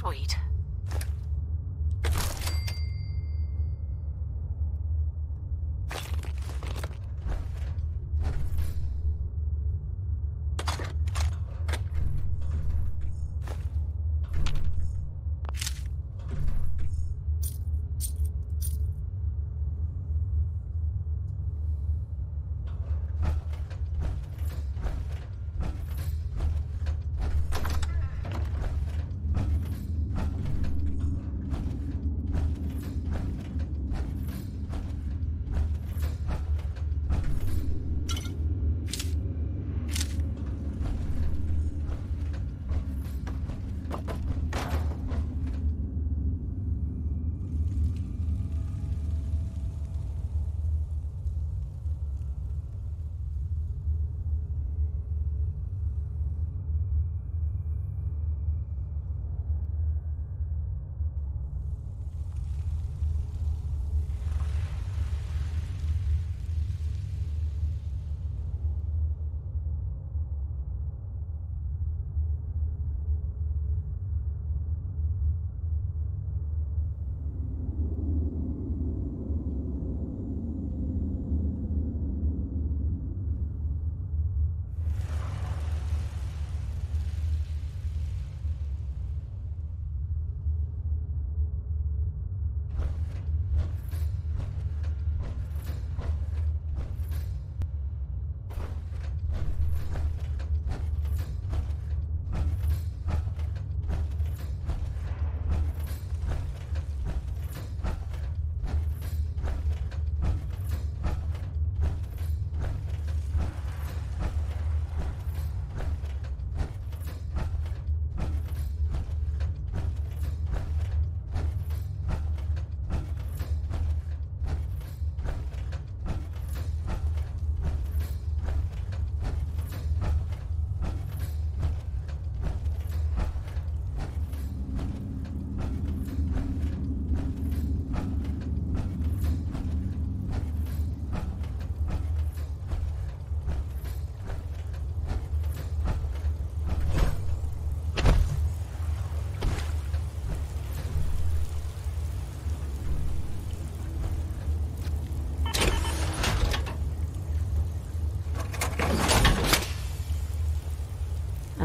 Sweet.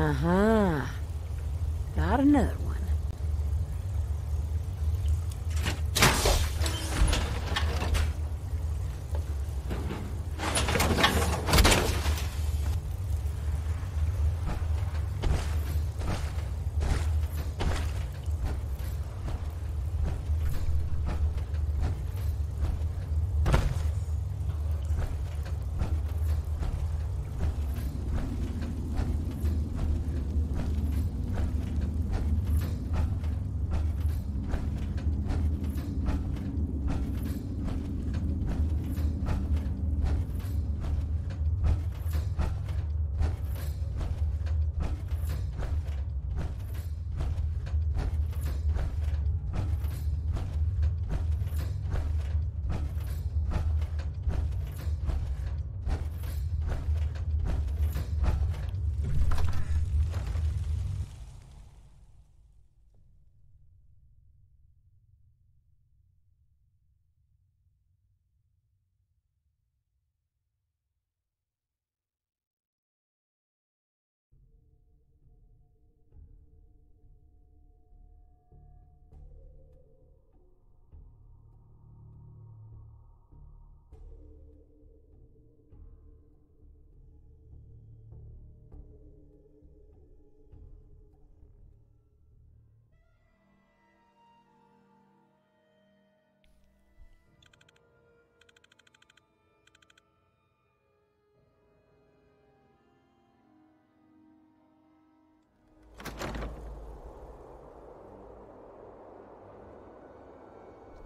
Uh huh. Got another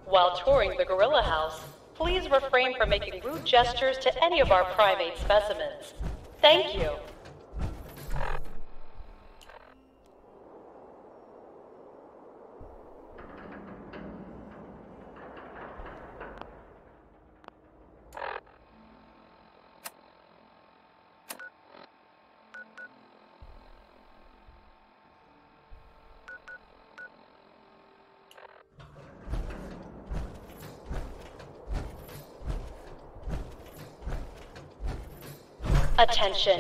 While touring the Gorilla House, please refrain from making rude gestures to any of our primate specimens. Thank you. Attention.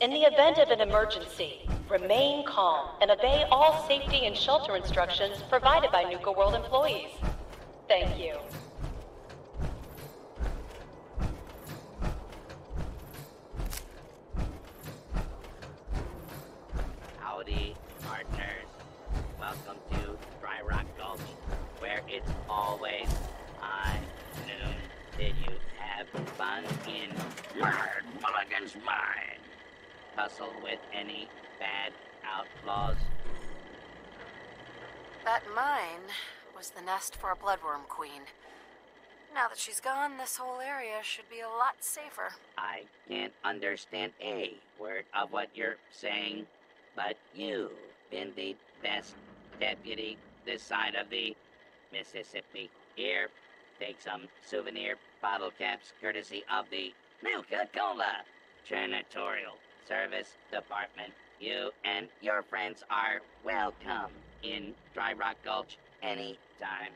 In the event of an emergency, remain calm and obey all safety and shelter instructions provided by Nuka World employees. Thank you. That she's gone, this whole area should be a lot safer. I can't understand a word of what you're saying, but you've been the best deputy this side of the Mississippi. Here, take some souvenir bottle caps courtesy of the Nuka Cola Janitorial Service Department. You and your friends are welcome in Dry Rock Gulch anytime.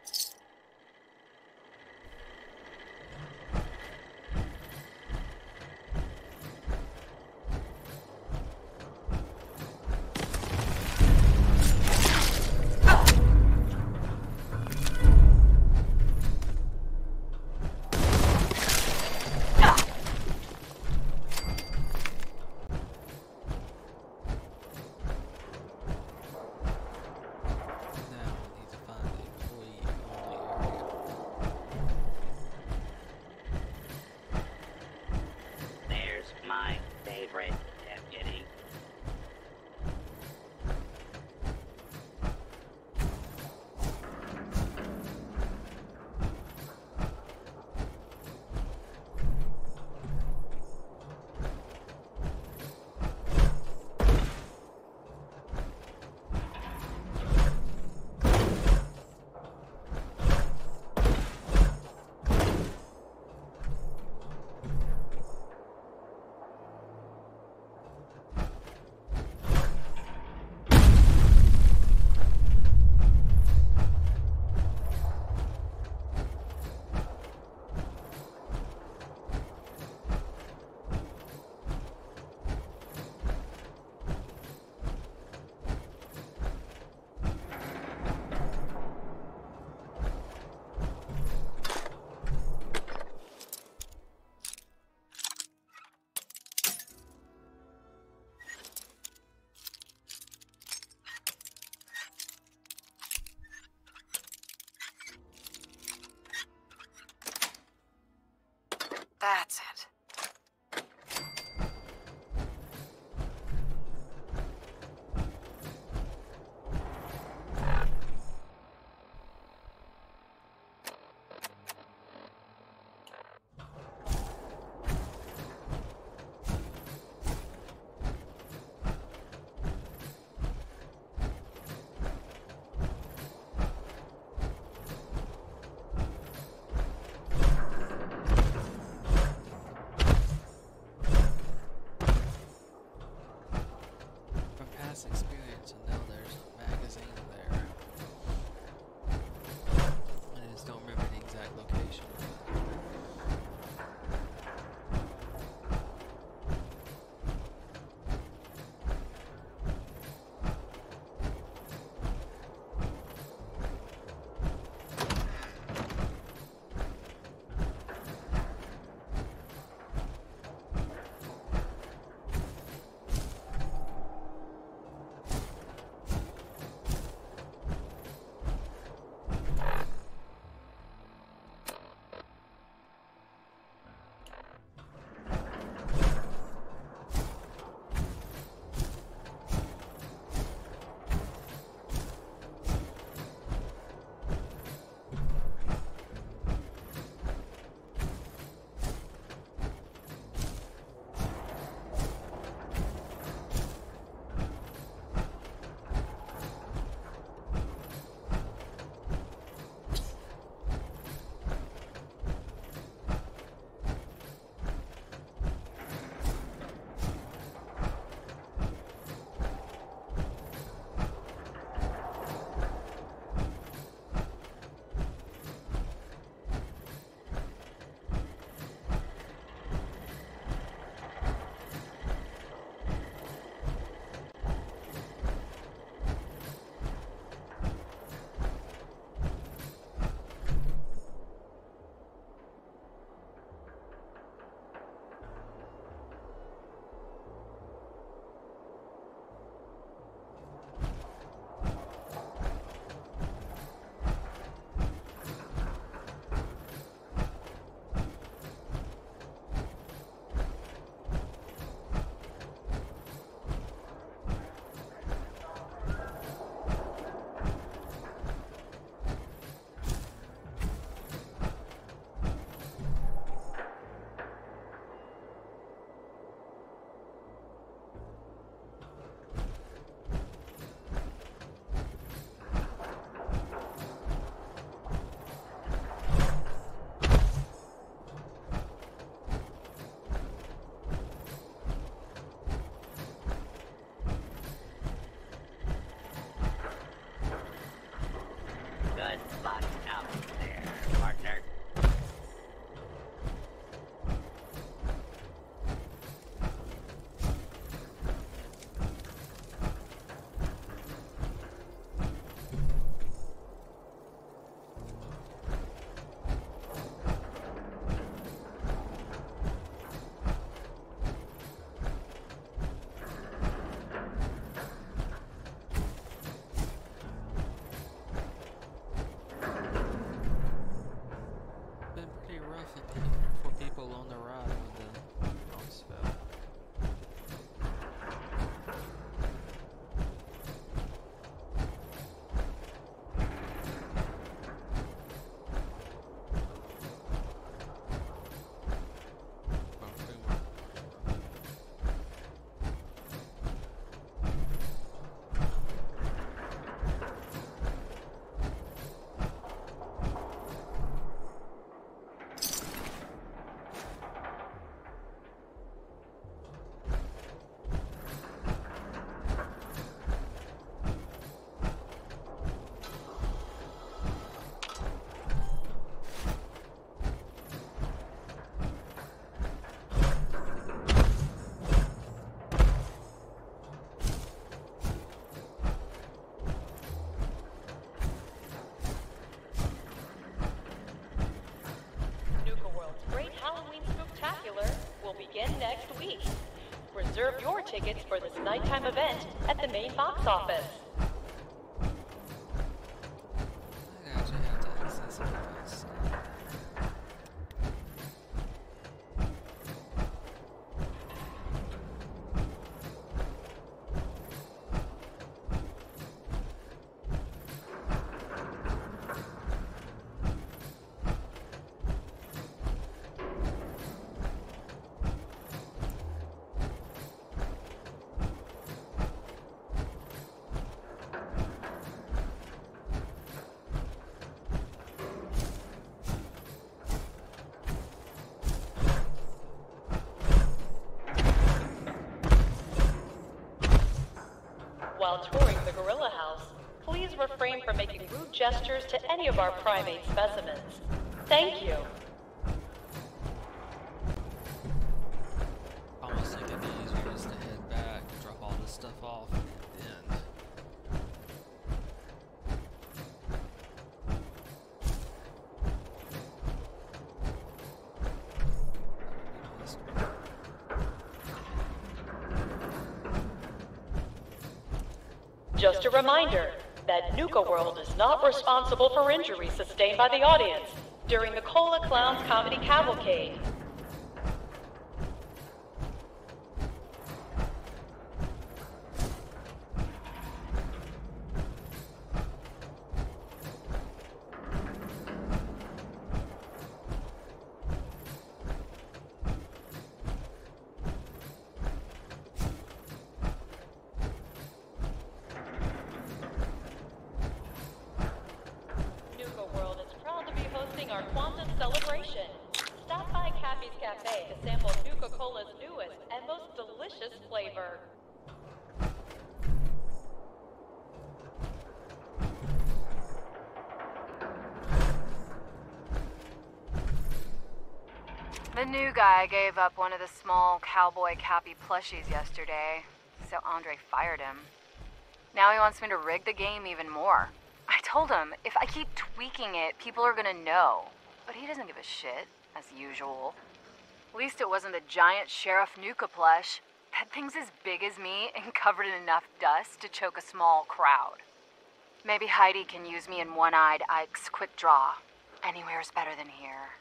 Again next week. Reserve your tickets for this nighttime event at the main box office. Gestures to any of our primate specimens. Thank you. Almost think it'd be easier just to head back and drop all this stuff off at the end. Just- Just a reminder that Nuka World is not responsible for injuries sustained by the audience during the Cola Clowns Comedy Cavalcade. New guy gave up one of the small cowboy cappy plushies yesterday, so Andre fired him. Now he wants me to rig the game even more. I told him if I keep tweaking it, people are gonna know. But he doesn't give a shit, as usual. At least it wasn't the giant Sheriff Nuka plush. That thing's as big as me and covered in enough dust to choke a small crowd. Maybe Heidi can use me in one eyed Ike's quick draw. Anywhere's better than here.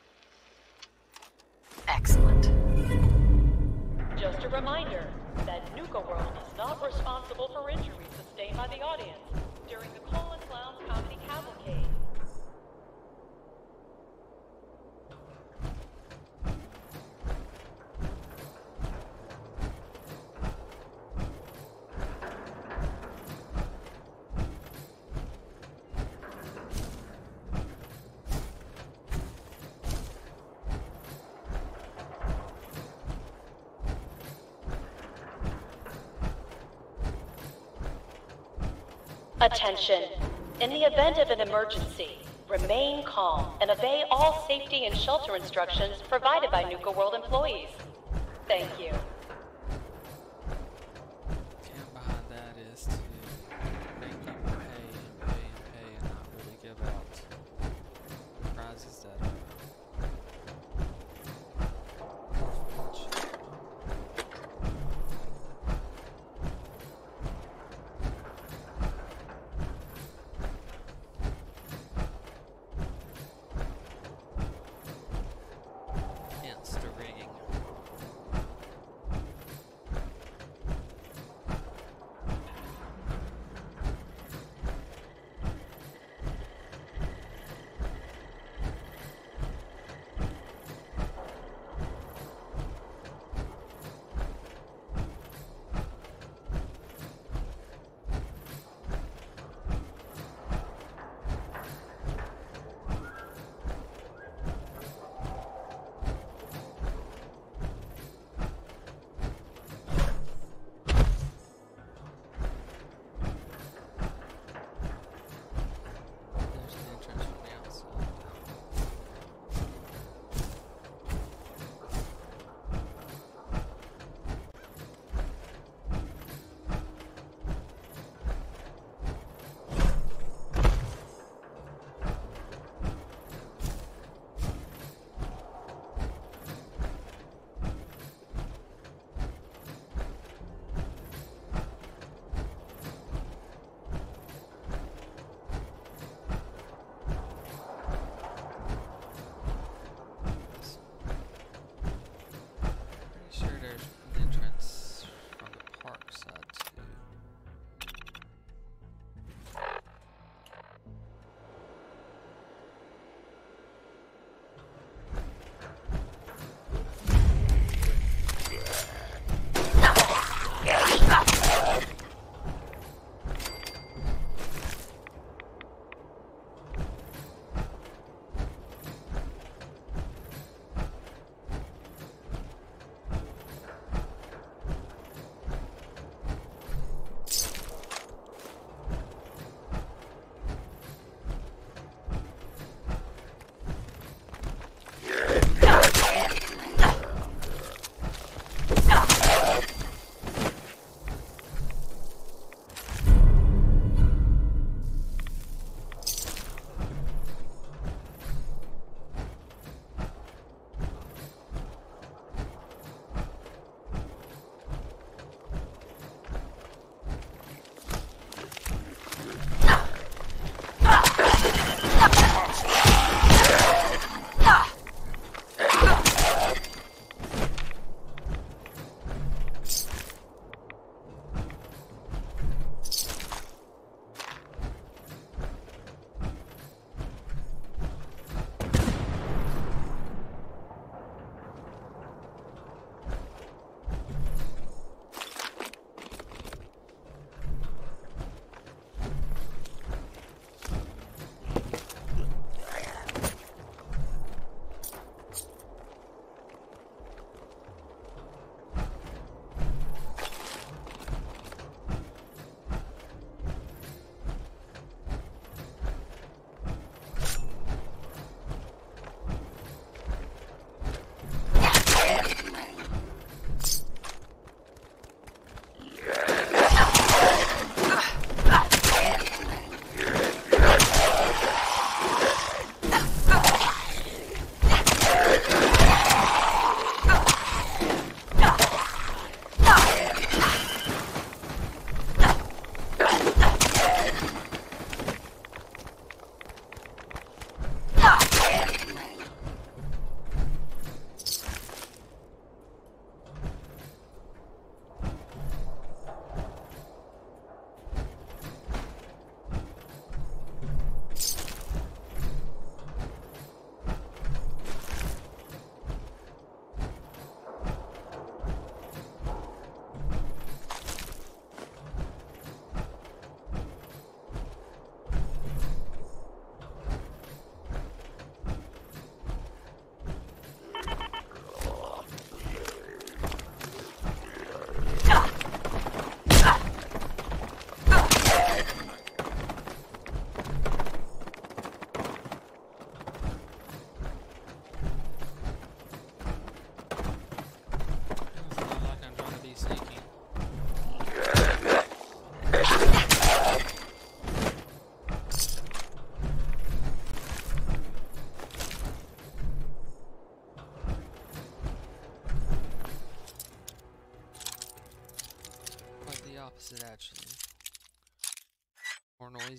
Just a reminder that Nuka World is not responsible for injuries sustained by the audience during the Clowns Comedy Cavalcade. Attention. In the event of an emergency, remain calm and obey all safety and shelter instructions provided by Nuka World employees. Thank you.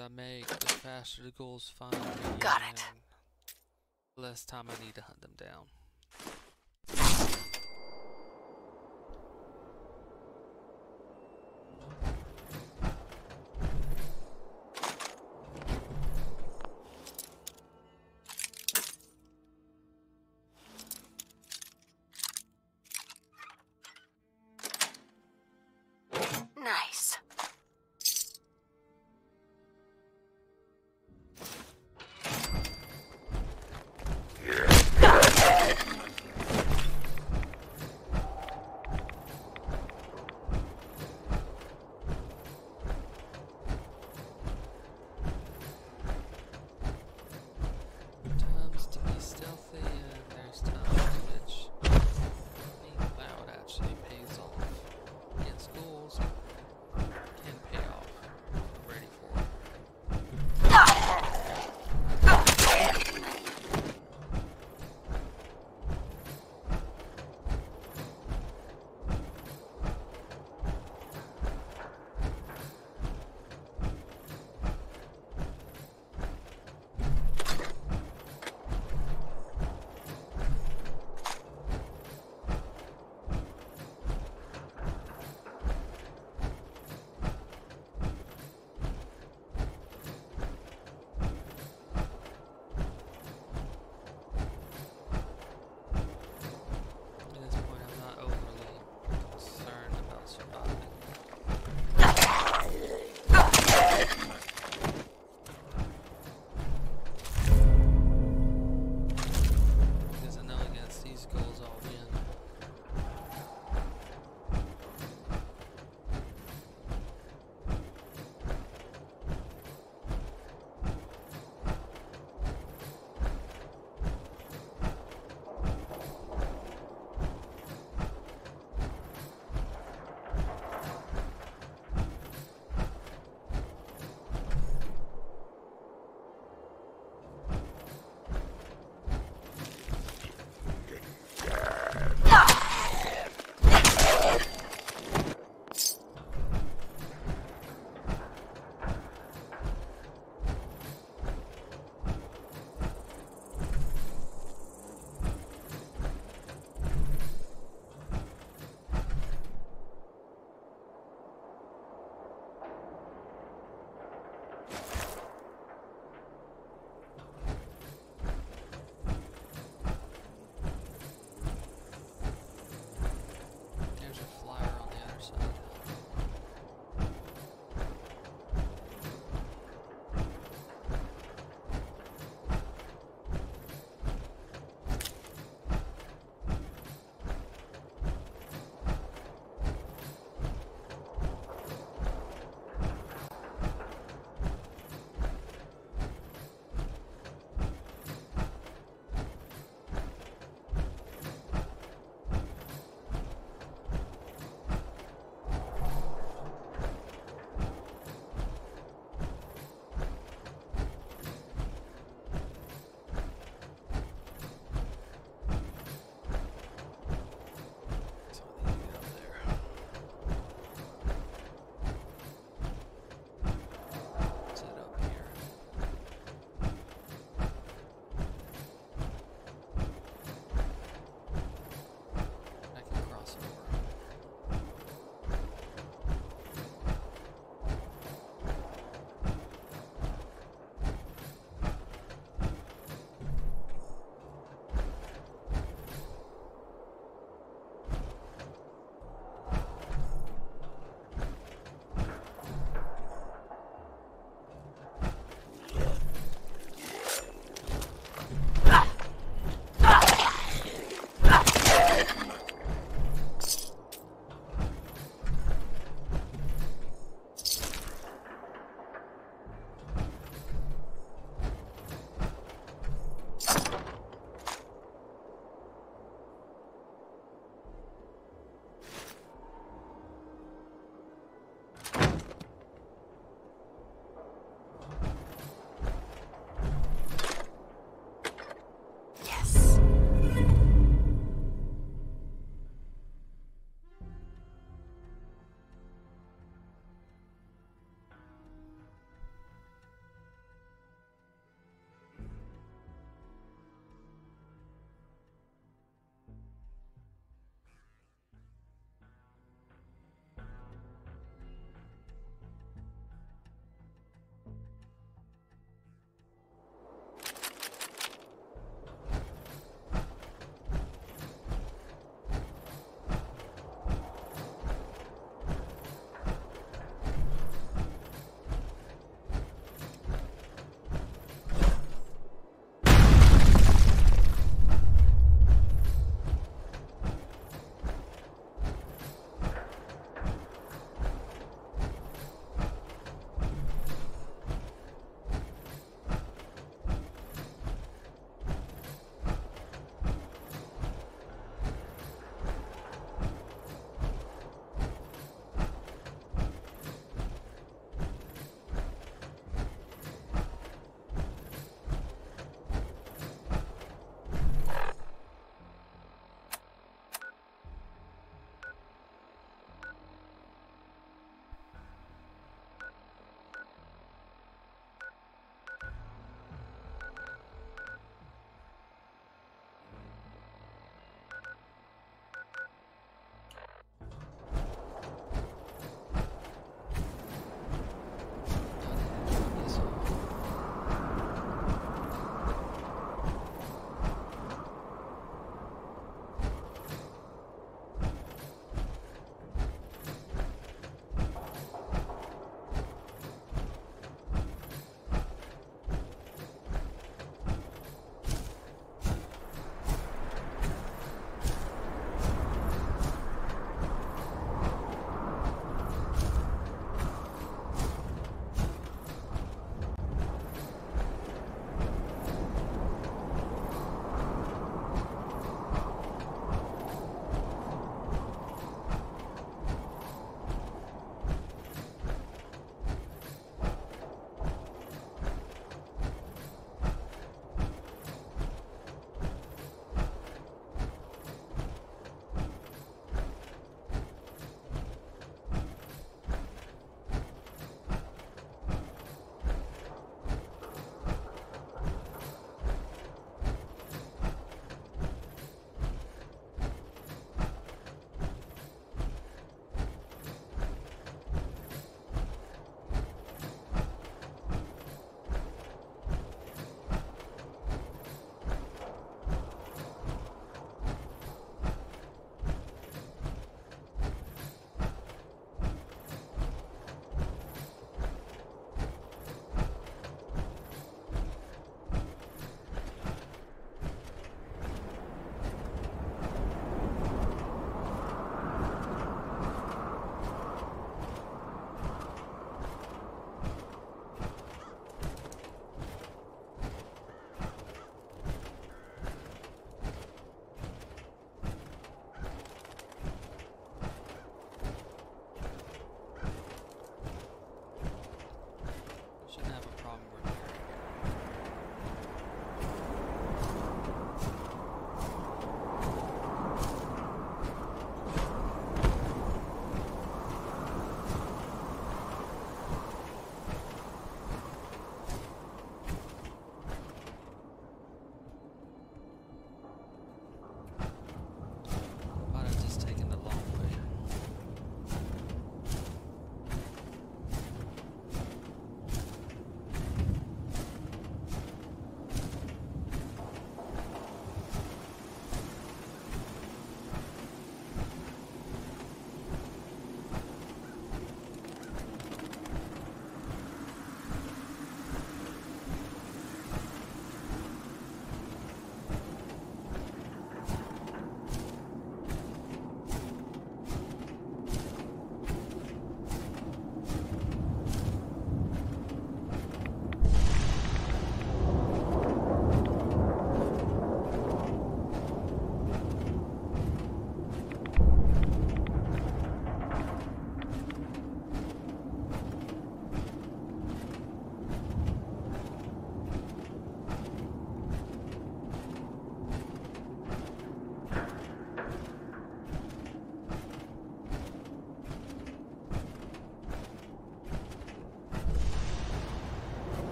I make, the faster the ghouls find me. Got it. the less time I need to hunt them down.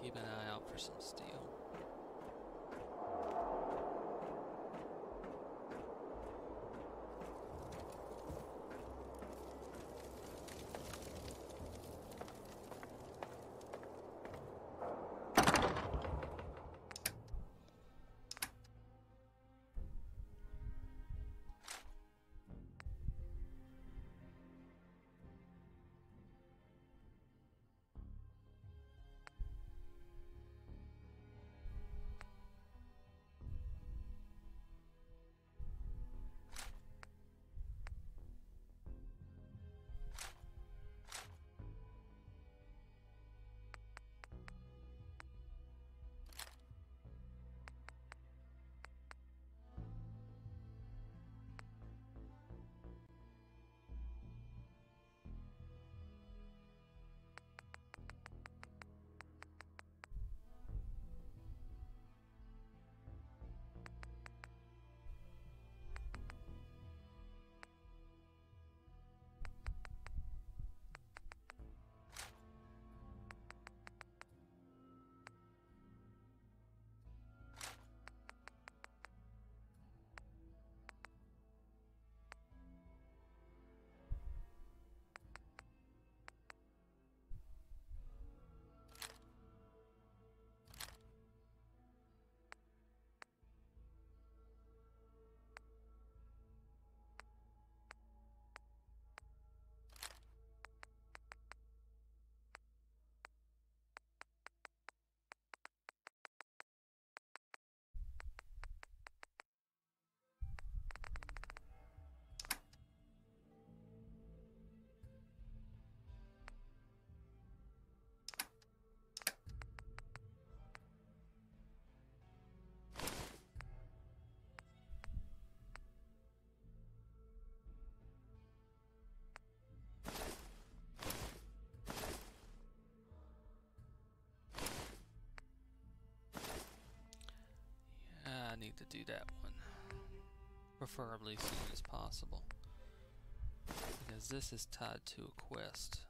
Keep an eye out for some steel. To do that one. Preferably as soon as possible. Because this is tied to a quest.